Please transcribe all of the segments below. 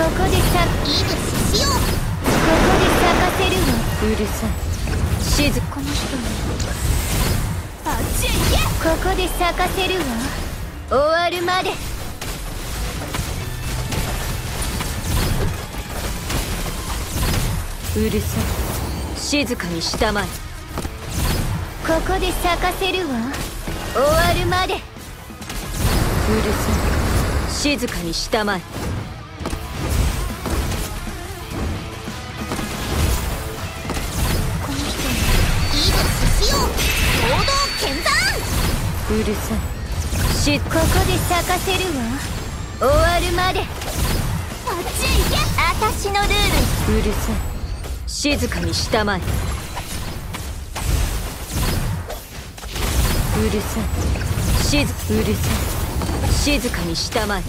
ここでさイブしよう。ここで咲かせるわうるさい。静この人にあっちへ行けここで咲かせるわ終わるまで。うるさい。静かにしたまえ。ここで咲かせるわ。終わるまで。うるさい。静かにしたまえ。イブしよう行動剣山うるさいしここで。咲かせるわ終わるまであっちへ行け私のルールうるさい静かにしたまえ。うるさい静うるさい静かにしたまえ。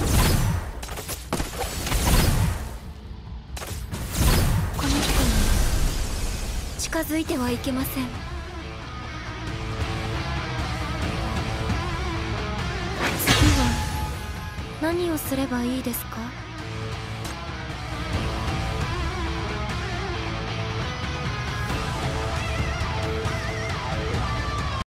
この人に近づいてはいけません。何をすればいいですか？